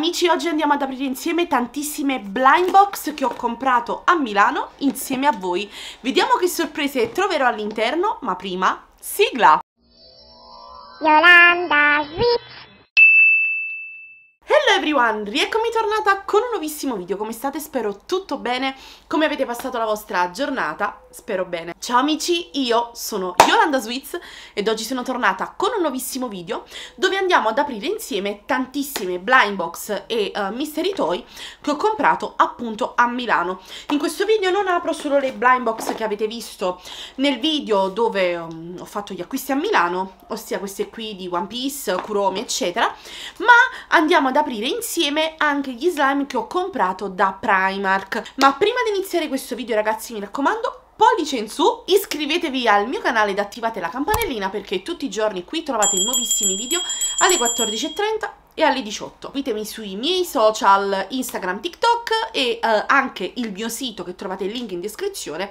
Amici, oggi andiamo ad aprire insieme tantissime blind box che ho comprato a Milano insieme a voi. Vediamo che sorprese troverò all'interno, ma prima, sigla! Yolanda Sweet Hello everyone, rieccomi tornata con un nuovissimo video, come state? Spero tutto bene, come avete passato la vostra giornata? Spero bene. Ciao amici, io sono Yolanda Sweets ed oggi sono tornata con un nuovissimo video dove andiamo ad aprire insieme tantissime blind box e uh, mystery toy che ho comprato appunto a Milano. In questo video non apro solo le blind box che avete visto nel video dove um, ho fatto gli acquisti a Milano, ossia queste qui di One Piece, Kuromi eccetera, ma andiamo ad aprire insieme anche gli slime che ho comprato da Primark ma prima di iniziare questo video ragazzi mi raccomando pollice in su, iscrivetevi al mio canale ed attivate la campanellina perché tutti i giorni qui trovate nuovissimi video alle 14.30 e alle 18. Seguitemi sui miei social Instagram, TikTok e eh, anche il mio sito che trovate il link in descrizione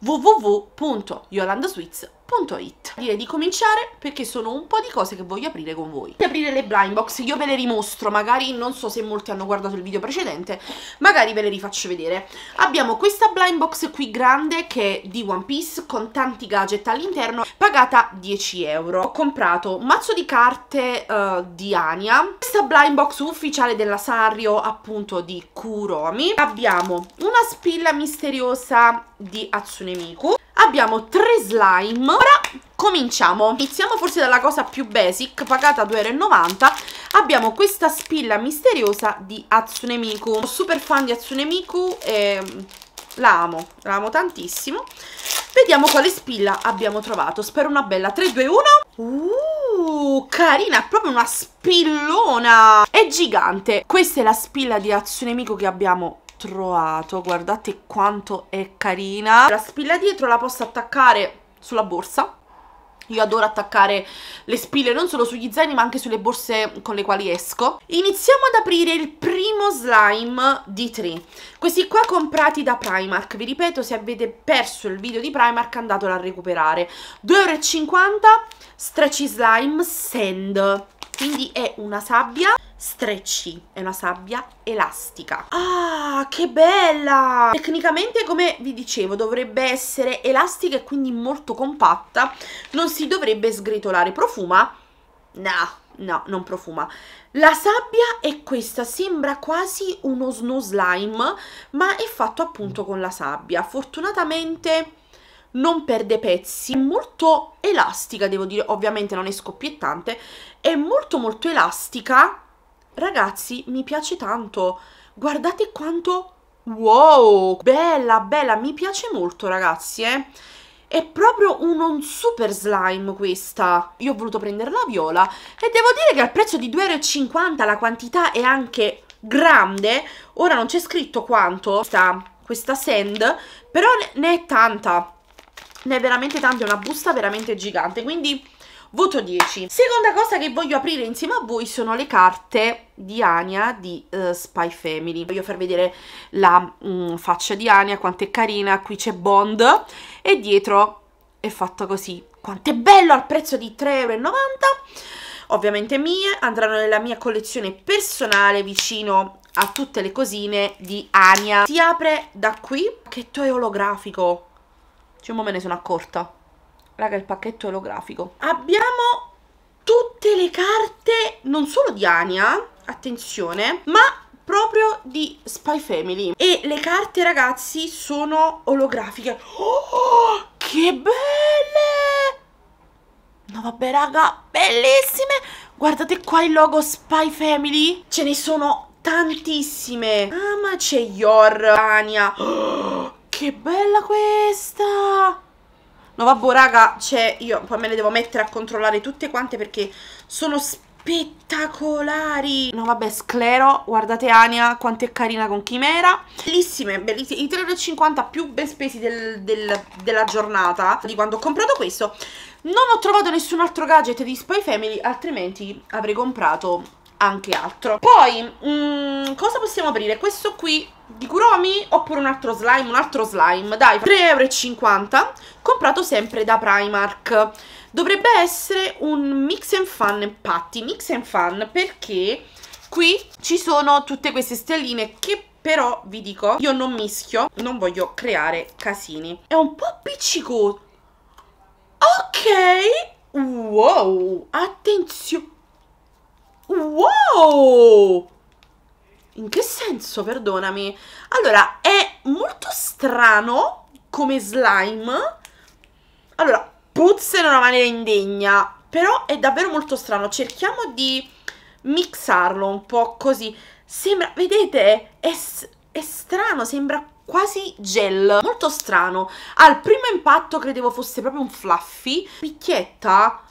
www.yolandasweets.com www.it Direi di cominciare perché sono un po' di cose che voglio aprire con voi. Di aprire le blind box, io ve le rimostro magari, non so se molti hanno guardato il video precedente magari ve le rifaccio vedere. Abbiamo questa blind box qui grande che è di One Piece con tanti gadget all'interno pagata 10 euro. Ho comprato un mazzo di carte uh, di Ania. Questa blind box ufficiale della Sario appunto di Kuromi. Abbiamo una spilla misteriosa di Hatsune Miku abbiamo tre slime. Ora cominciamo. Iniziamo forse dalla cosa più basic pagata 2,90€ abbiamo questa spilla misteriosa di Hatsune Miku sono super fan di Hatsune Miku e la amo la amo tantissimo. Vediamo quale spilla abbiamo trovato. Spero una bella. 3, 2, 1 uh, carina, è proprio una spillona. È gigante. Questa è la spilla di Hatsune Miku che abbiamo trovato guardate quanto è carina la spilla dietro la posso attaccare sulla borsa io adoro attaccare le spille non solo sugli zaini ma anche sulle borse con le quali esco. Iniziamo ad aprire il primo slime di 3. Questi qua comprati da Primark. Vi ripeto, se avete perso il video di Primark andatelo a recuperare. 2,50 euro, stretchy slime sand. Quindi è una sabbia stretchy, è una sabbia elastica. Ah, che bella! Tecnicamente, come vi dicevo, dovrebbe essere elastica e quindi molto compatta. Non si dovrebbe sgretolare. Profuma? No, no, non profuma. La sabbia è questa, sembra quasi uno snow slime, ma è fatto appunto con la sabbia. Fortunatamente non perde pezzi, è molto elastica devo dire, ovviamente non è scoppiettante, è molto molto elastica, ragazzi mi piace tanto, guardate quanto, wow, bella bella, mi piace molto ragazzi eh. È proprio un, super slime questa. Io ho voluto prendere la viola e devo dire che al prezzo di 2,50€ la quantità è anche grande. Ora non c'è scritto quanto sta questa sand, però ne è tanta ne è veramente tante, è una busta veramente gigante, quindi voto 10. Seconda cosa che voglio aprire insieme a voi sono le carte di Ania di uh, Spy Family. Voglio far vedere la um, faccia di Ania, quanto è carina, qui c'è Bond e dietro è fatto così. Quanto è bello al prezzo di 3,90€. Ovviamente mie, andranno nella mia collezione personale vicino a tutte le cosine di Ania. Si apre da qui, che è olografico cioè, mo me ne sono accorta. Raga, il pacchetto olografico. Abbiamo tutte le carte, non solo di Ania, attenzione, ma proprio di Spy Family. E le carte, ragazzi, sono olografiche. Oh, che belle! No, vabbè, raga, bellissime! Guardate qua il logo Spy Family. Ce ne sono tantissime. Ah, ma c'è Yor, Ania. Oh, che bella questa! No vabbè raga, cioè io poi me le devo mettere a controllare tutte quante perché sono spettacolari. No vabbè, sclero, guardate Ania quanto è carina con Chimera. Bellissime, bellissime. I 3,50 più ben spesi del, del, della giornata di quando ho comprato questo. Non ho trovato nessun altro gadget di Spy Family, altrimenti avrei comprato anche altro. Poi, mm, cosa possiamo aprire? Questo qui di Kuromi oppure un altro slime? Un altro slime, dai, 3,50€, comprato sempre da Primark. Dovrebbe essere un Mix and Fun Patty, Mix and Fun perché qui ci sono tutte queste stelline che però vi dico, io non mischio, non voglio creare casini. È un po' appiccicoso. Ok. Wow. Attenzione. Wow. In che senso? Perdonami. Allora, è molto strano come slime. Allora, puzza in una maniera indegna, però è davvero molto strano. Cerchiamo di mixarlo un po' così. Sembra, vedete, è, è strano, sembra quasi gel, molto strano. Al primo impatto credevo fosse proprio un fluffy. Picchietta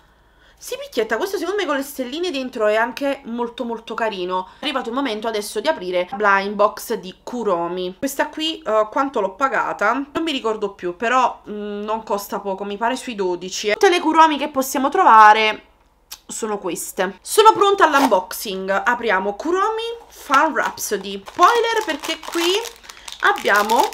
si picchietta, questo secondo me con le stelline dentro è anche molto molto carino. È arrivato il momento adesso di aprire la blind box di Kuromi. Questa qui, uh, quanto l'ho pagata? Non mi ricordo più, però mh, mm, non costa poco, mi pare sui 12. Tutte le Kuromi che possiamo trovare sono queste. Sono pronta all'unboxing. Apriamo Kuromi Fun Rhapsody. Spoiler perché qui abbiamo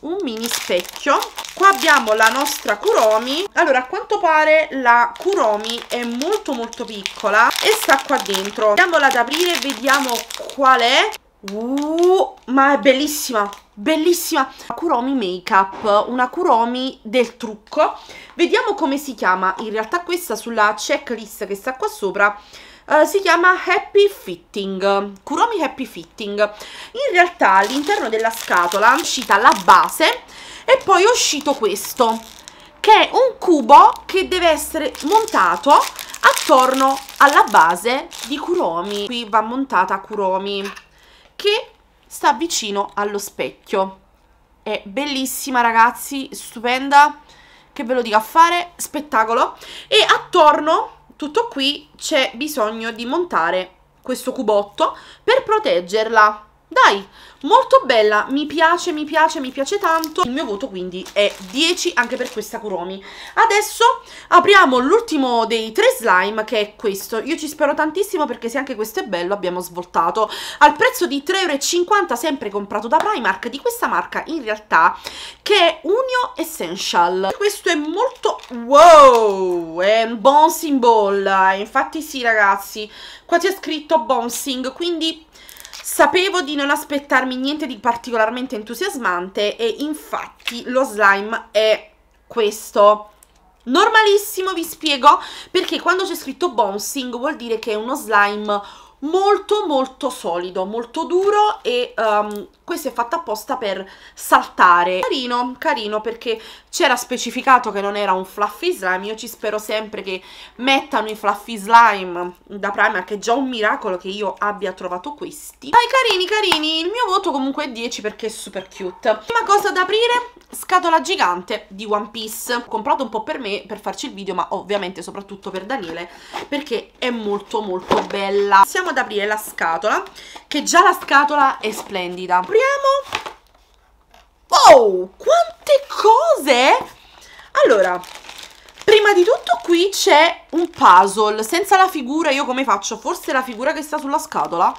un mini specchio qua abbiamo la nostra Kuromi. Allora a quanto pare la Kuromi è molto molto piccola e sta qua dentro. Andiamola ad aprire vediamo qual è. Uh, ma è bellissima bellissima. Kuromi Makeup una Kuromi del trucco. Vediamo come si chiama. In realtà questa sulla checklist che sta qua sopra Uh, si chiama Happy Fitting, Kuromi Happy Fitting. In realtà all'interno della scatola è uscita la base e poi è uscito questo, che è un cubo che deve essere montato attorno alla base di Kuromi. Qui va montata Kuromi, che sta vicino allo specchio. È bellissima ragazzi, stupenda, che ve lo dico a fare, spettacolo. E attorno tutto qui c'è bisogno di montare questo cubotto per proteggerla. Dai, molto bella, mi piace, mi piace, mi piace tanto. Il mio voto quindi è 10 anche per questa Kuromi. Adesso apriamo l'ultimo dei tre slime che è questo. Io ci spero tantissimo perché se anche questo è bello abbiamo svoltato. Al prezzo di 3,50€ sempre comprato da Primark di questa marca in realtà che è Unio Essential. Questo è molto... wow, è un bouncing ball. Infatti sì ragazzi, qua c'è scritto bouncing quindi Sapevo di non aspettarmi niente di particolarmente entusiasmante e infatti lo slime è questo. Normalissimo, vi spiego, perché quando c'è scritto bouncing vuol dire che è uno slime molto molto solido, molto duro e um, questo è fatto apposta per saltare. Carino, carino perché c'era specificato che non era un fluffy slime, io ci spero sempre che mettano i fluffy slime da Primark, è già un miracolo che io abbia trovato questi. Dai carini carini, il mio voto comunque è 10 perché è super cute. Prima cosa da aprire, scatola gigante di One Piece. Ho comprato un po' per me, per farci il video, ma ovviamente soprattutto per Daniele, perché è molto molto bella. Siamo ad aprire la scatola che già la scatola è splendida. Apriamo. Oh quante cose! Allora prima di tutto qui c'è un puzzle. Senza la figura io come faccio? Forse la figura che sta sulla scatola?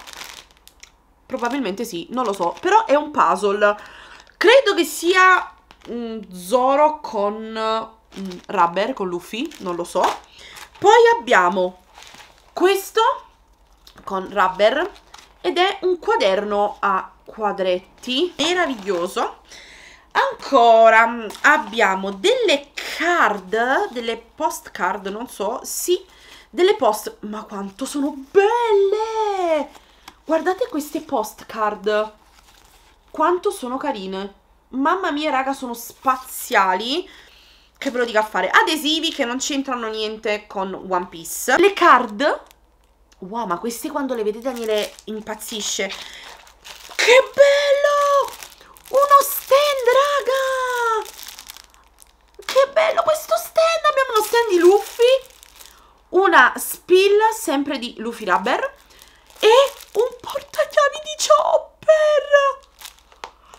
Probabilmente sì non lo so. Però è un puzzle. Credo che sia um, Zoro con um, Rubber con Luffy non lo so. Poi abbiamo questo con rubber ed è un quaderno a quadretti. Meraviglioso. Ancora mm, abbiamo delle card delle postcard non so sì delle post ma quanto sono belle! Guardate queste postcard. Quanto sono carine. Mamma mia raga sono spaziali. Che ve lo dico a fare? Adesivi che non c'entrano niente con One Piece. Le card Wow, ma queste quando le vedete Daniele impazzisce. Che bello! Uno stand, raga! Che bello questo stand! Abbiamo uno stand di Luffy, una spill sempre di Luffy Rubber e un portachiavi di Chopper!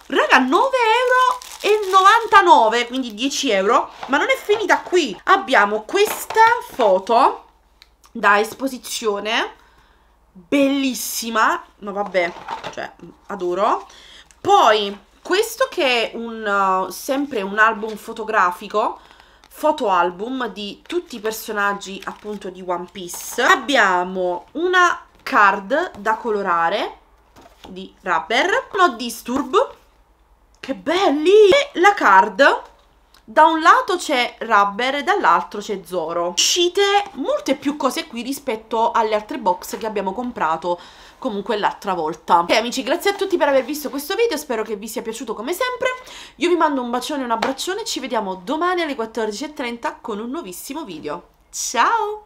Raga, 9,99 euro, quindi 10 euro. Ma non è finita qui. Abbiamo questa foto da esposizione bellissima ma vabbè cioè adoro poi questo che è un uh, sempre un album fotografico foto album di tutti i personaggi appunto di One Piece abbiamo una card da colorare di Rubber, No Disturb, che belli! E la card da un lato c'è Rubber e dall'altro c'è Zoro. Uscite molte più cose qui rispetto alle altre box che abbiamo comprato comunque l'altra volta. Ok amici, grazie a tutti per aver visto questo video, spero che vi sia piaciuto come sempre. Io vi mando un bacione e un abbraccione, ci vediamo domani alle 14.30 con un nuovissimo video. Ciao!